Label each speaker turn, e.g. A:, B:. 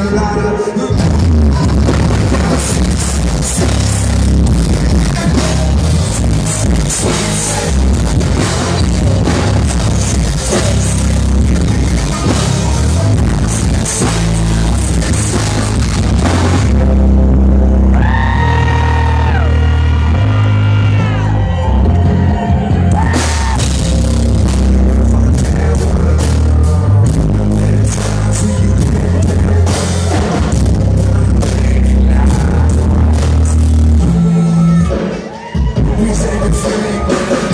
A: a lot of We saving sleep.